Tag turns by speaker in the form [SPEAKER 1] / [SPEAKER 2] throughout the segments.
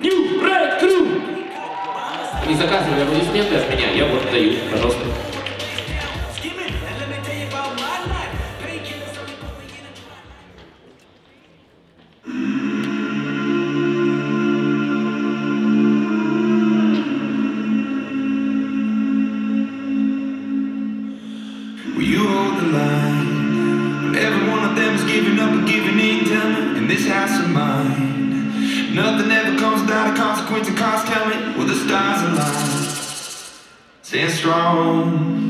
[SPEAKER 1] New Rate Crew! Не заказывали аплодисменты от меня, я вот даю, пожалуйста.
[SPEAKER 2] Will you hold the line? Every one of them is giving up and giving in, in this house of mine, nothing ever comes down a consequence and cost, tell me, will the stars align? Stand strong.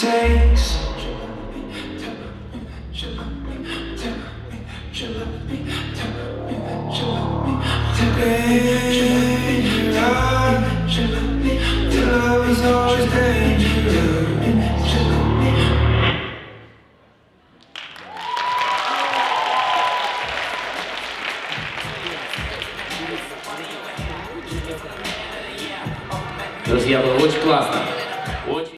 [SPEAKER 2] takes.
[SPEAKER 1] Друзья, было очень классно.